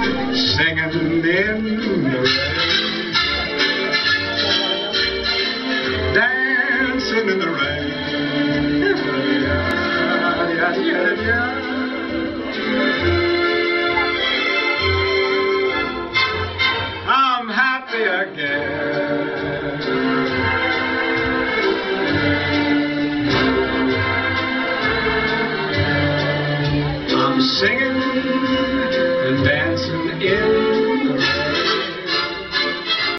singing in the rain, dancing in the rain. Yeah, yeah, yeah. I'm happy again. I'm singing